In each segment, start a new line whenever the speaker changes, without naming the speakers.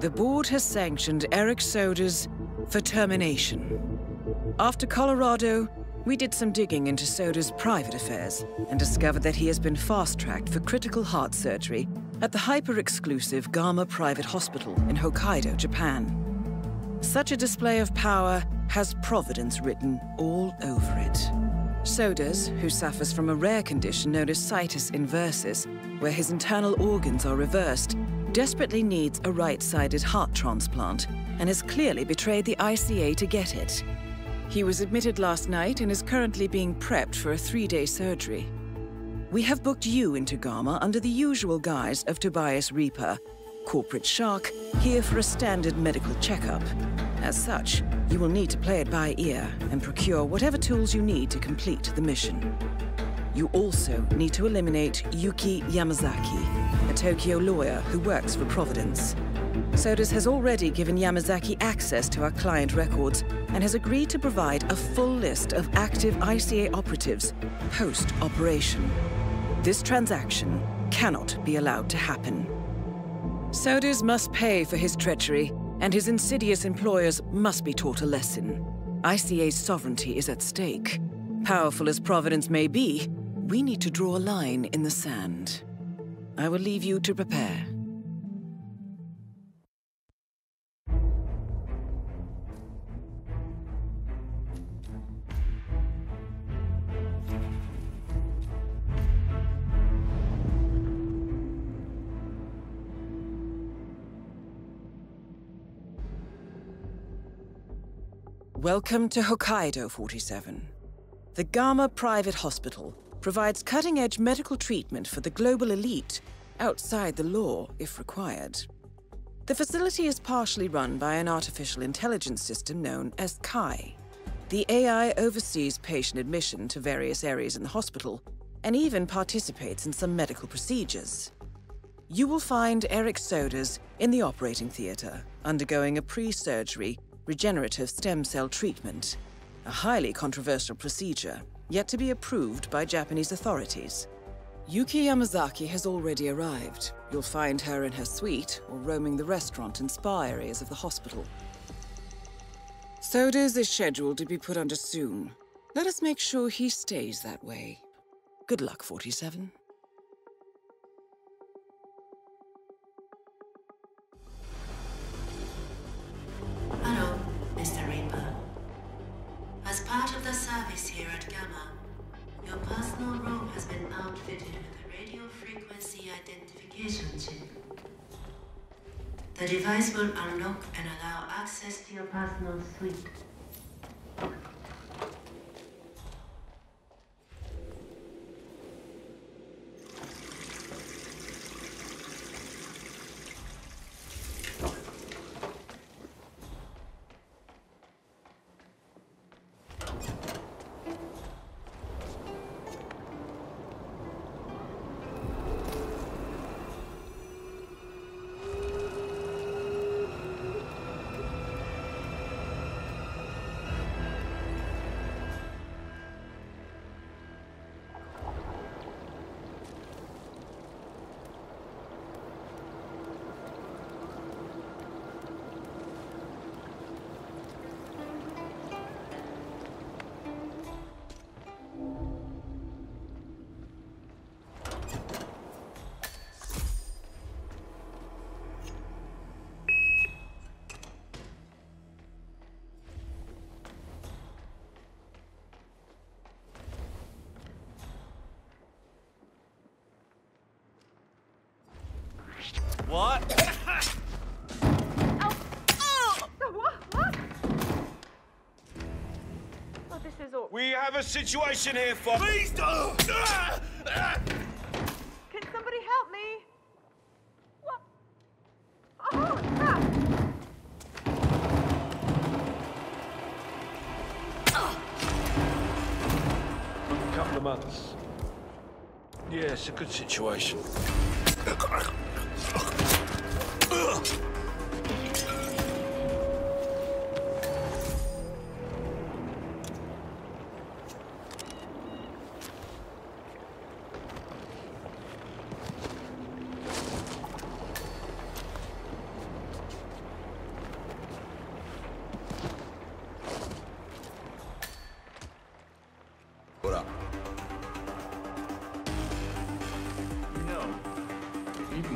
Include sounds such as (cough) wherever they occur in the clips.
The board has sanctioned Erich Soders for termination. After Colorado, we did some digging into Soders' private affairs and discovered that he has been fast-tracked for critical heart surgery at the hyper-exclusive Gama Private Hospital in Hokkaido, Japan. Such a display of power has Providence written all over it. Soders, who suffers from a rare condition known as situs inversus, where his internal organs are reversed, desperately needs a right-sided heart transplant and has clearly betrayed the ICA to get it. He was admitted last night and is currently being prepped for a three-day surgery. We have booked you into Gama under the usual guise of Tobias Rieper, corporate shark, here for a standard medical checkup. As such, you will need to play it by ear and procure whatever tools you need to complete the mission. You also need to eliminate Yuki Yamazaki, Tokyo lawyer who works for Providence. Soders has already given Yamazaki access to our client records and has agreed to provide a full list of active ICA operatives post-operation. This transaction cannot be allowed to happen. Soders must pay for his treachery, and his insidious employers must be taught a lesson. ICA's sovereignty is at stake. Powerful as Providence may be, we need to draw a line in the sand. I will leave you to prepare. Welcome to Hokkaido 47. The Gama Private Hospital provides cutting-edge medical treatment for the global elite, outside the law if required. The facility is partially run by an artificial intelligence system known as Kai. The AI oversees patient admission to various areas in the hospital and even participates in some medical procedures. You will find Erich Soders in the operating theater, undergoing a pre-surgery regenerative stem cell treatment, a highly controversial procedure, yet to be approved by Japanese authorities. Yuki Yamazaki has already arrived. You'll find her in her suite or roaming the restaurant and spa areas of the hospital. Soders is scheduled to be put under soon. Let us make sure he stays that way. Good luck, 47.
As part of the service here at Gama, your personal room has been outfitted with a radio frequency identification chip. The device will unlock and allow access to your personal suite.
This is all.
We have a situation here, for. Please don't!
Can somebody help me? What? Oh, crap!
A couple of months. Yeah, it's a good situation.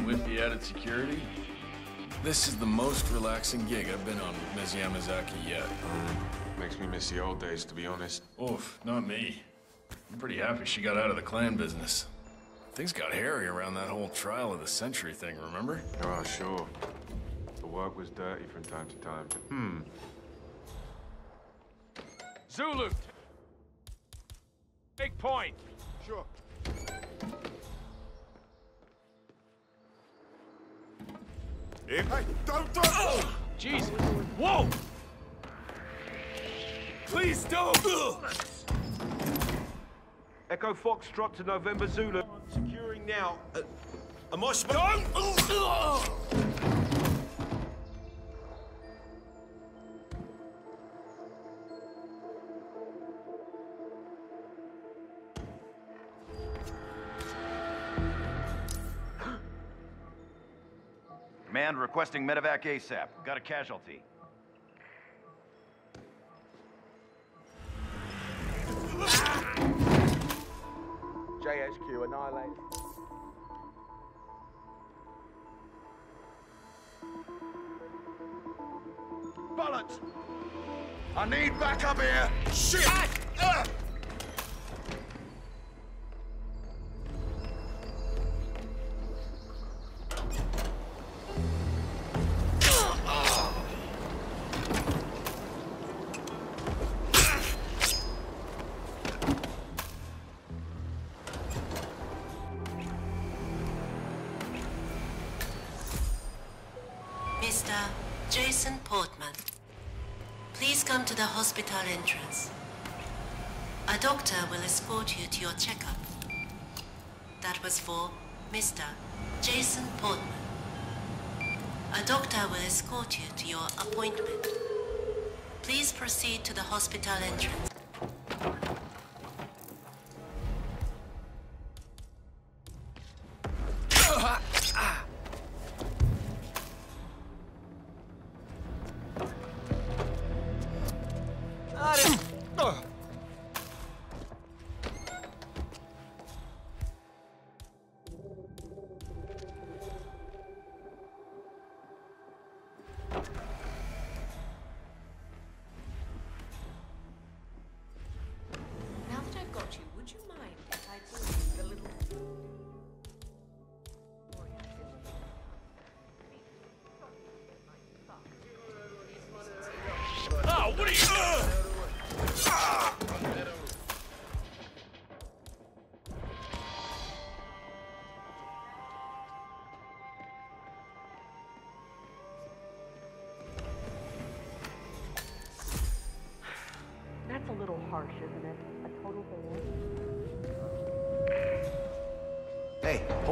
Without security? This is the most relaxing gig I've been on with Ms. Yamazaki yet.
Makes me miss the old days, to be honest.
Oof, not me. I'm pretty happy she got out of the clan business. Things got hairy around that whole trial of the century thing, remember?
Oh, sure. The work was dirty from time to time. but- Hmm.
Zulu! Big point!
Sure. Hey, don't do it!
Jesus! Whoa!
Please don't!
Echo Fox Foxtrot to November Zulu.
Securing now. Uh, am I supposed
requesting medevac ASAP. Got a casualty.
JHQ annihilated. Bollocks! I need backup here! Shit! Ah!
The hospital entrance. A doctor will escort you to your checkup. That was for Mr. Jason Portman. A doctor will escort you to your appointment. Please proceed to the hospital entrance. (laughs)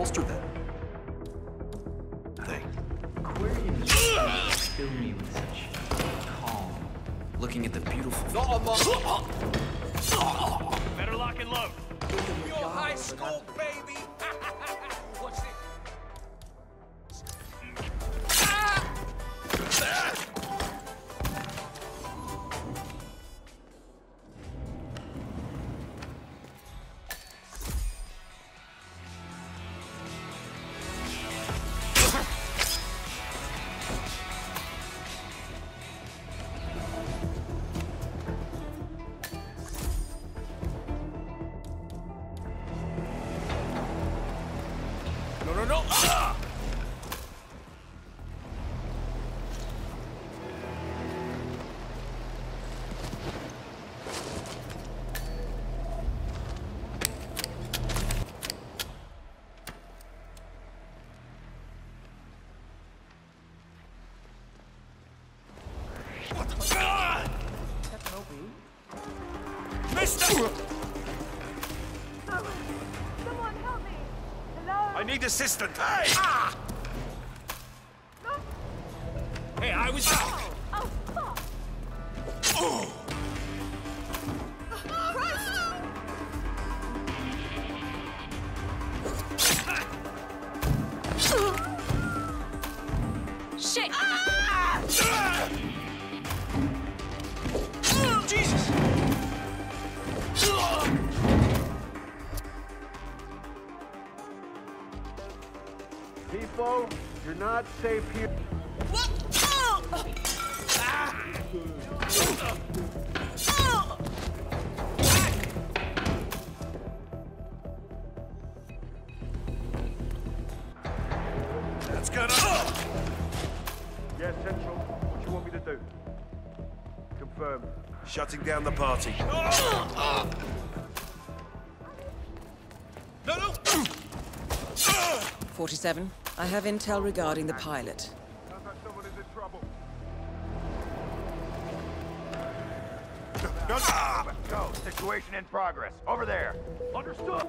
holster that. Thing.
Aquariums fill me with such calm.
Looking at the beautiful.
I need assistance. Hey! Ah!
Hey, I was...
Oh, fuck!
Shit!
You're not safe here.
That's gonna.
Yes, Central. What do you want me to do? Confirmed.
Shutting down the party. No, no!
47. I have intel regarding the pilot.
Go. Situation in progress. Over there.
Understood.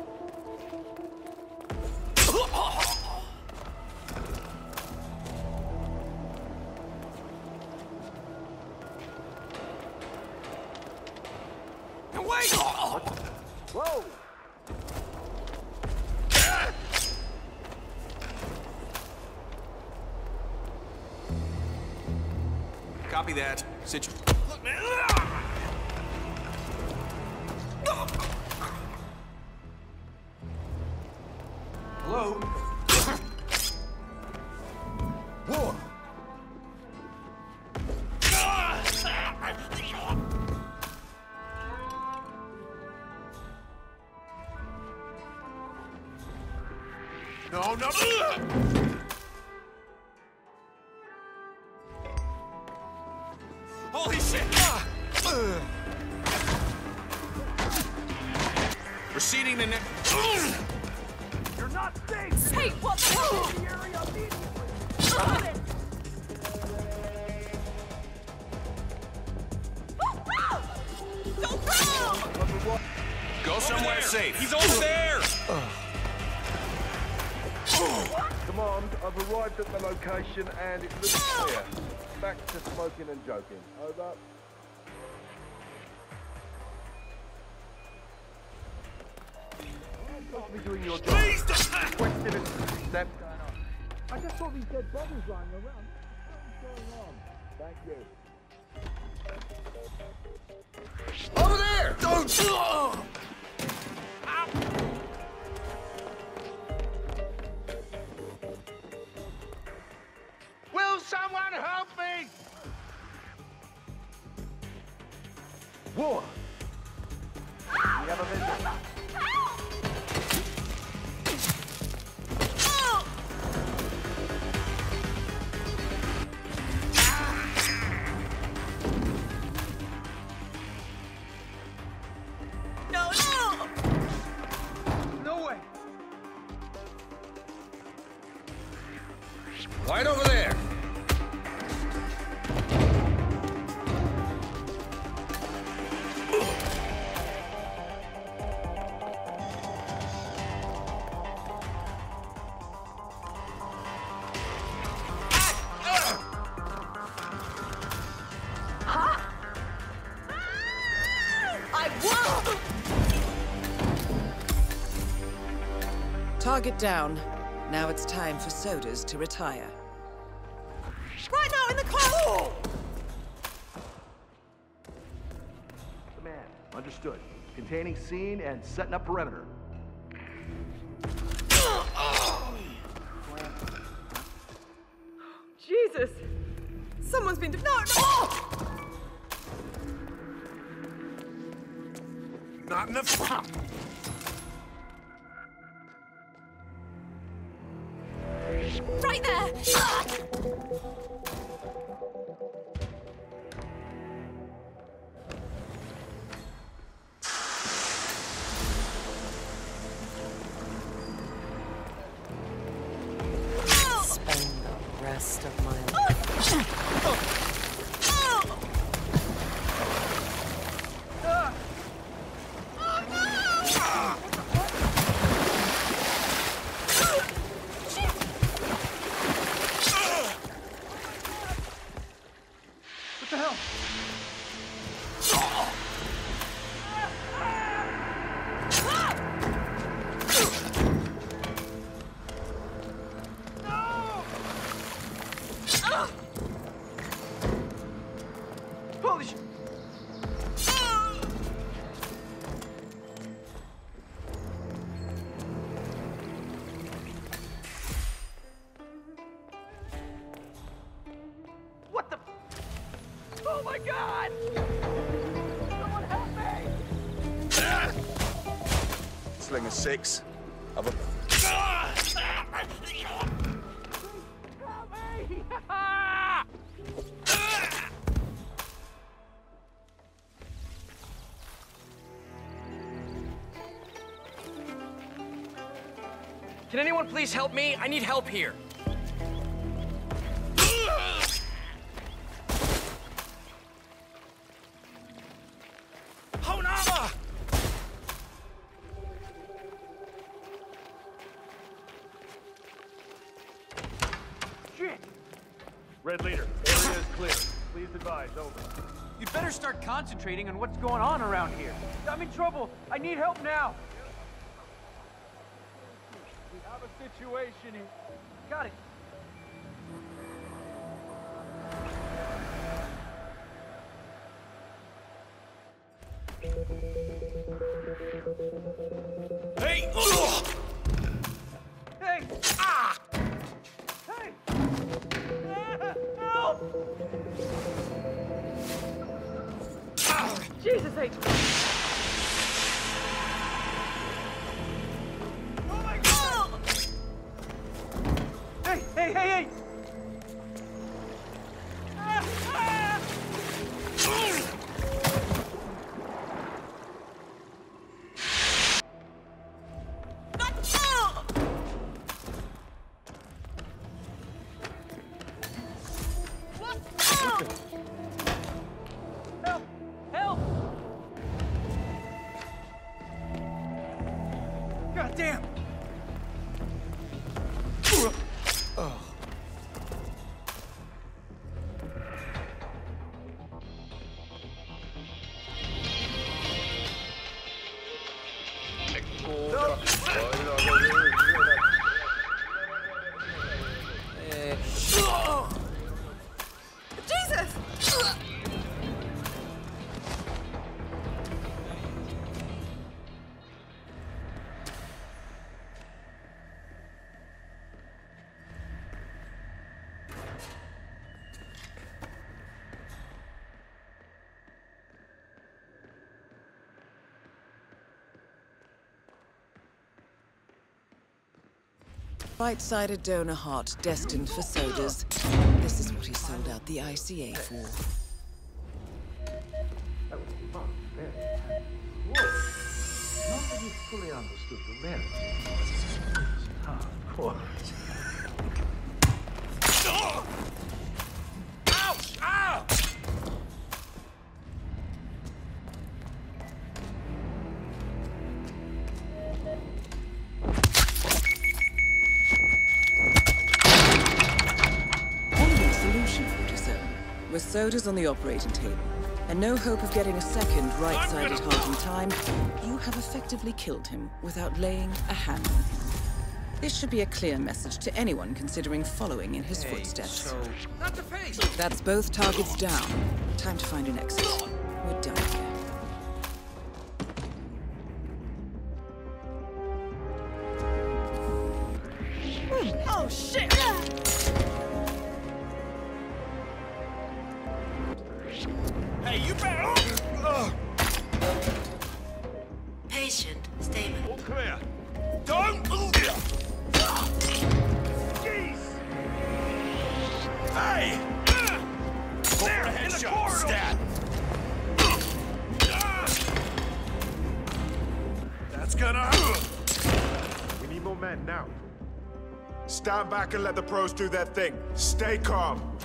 Copy that. Situ-
Look, man! Go somewhere safe.
He's over there!
Command, I've arrived at the location and it looks clear. Back to smoking and joking. Over. I'm supposed to be doing your job.
Please don't.
Question is step. I just saw these dead bodies lying around. What's going on? Thank you.
Over there! Don't! Ah!
Will someone help me? War.
Target down. Now it's time for Soders to retire.
Right now in the car!
Command. Understood. Containing scene and setting up perimeter.
Right there!
Spend the rest of my life.
Oh.
Six. Of a.
Can anyone please help me? I need help here.
Concentrating on what's going on around here. I'm in trouble. I need help now.
We have a situation here.
Got it.
Hey! Ugh!
Hey! Jesus God damn!
Right-sided donor heart destined for Soders. This is what he sold out the ICA for.
Not that he fully understood the of.
Sodas on the operating table, and no hope of getting a second right-sided heart in time, you have effectively killed him without laying a hand on him. This should be a clear message to anyone considering following in his footsteps.
Not the face!
That's both targets down. Time to find an exit. We're done here.
That's gonna hurt!
We need more men now. Stand back and let the pros do their thing. Stay calm.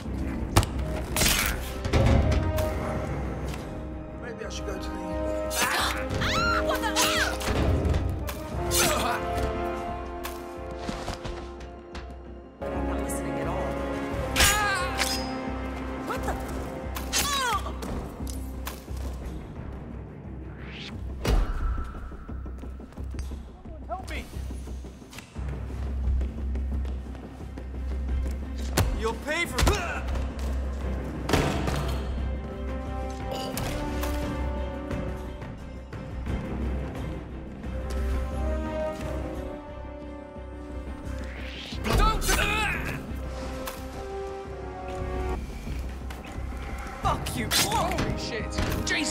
Maybe I should go to the...
Ah,
what the?
Ah! (laughs)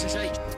H! Hey!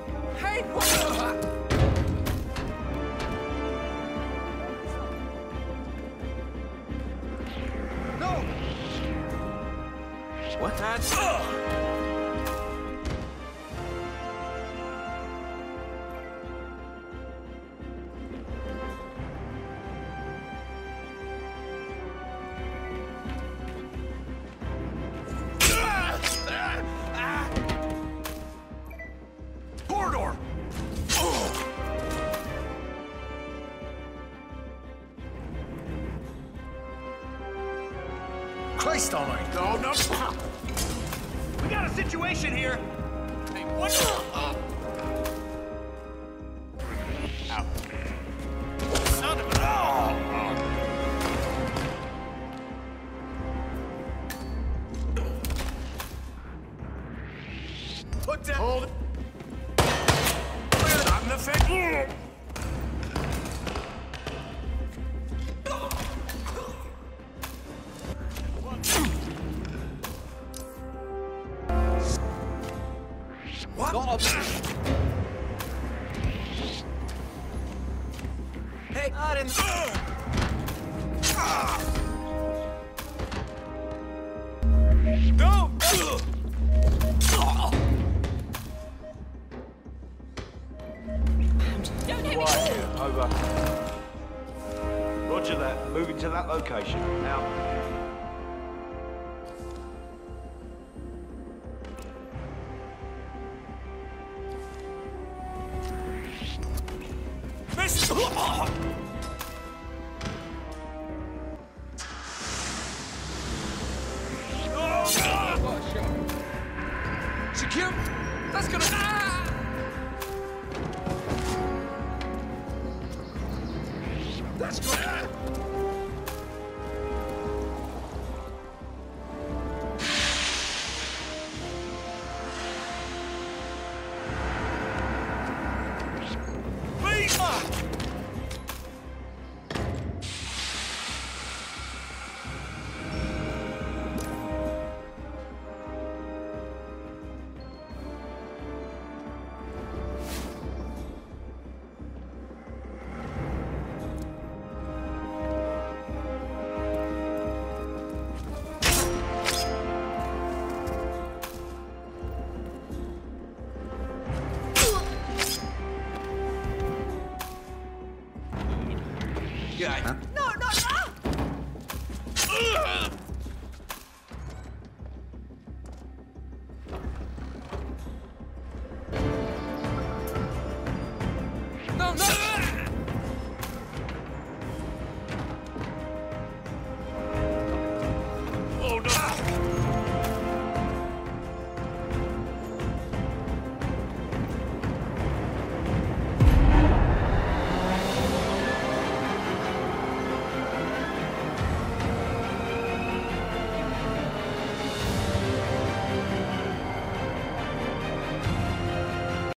Christ almighty.
No, no. We got a situation here. Hey, what?
Not in...
No!
Don't hit me!
Over. Roger that. Moving to that location. Now,
That's
good.
Yeah,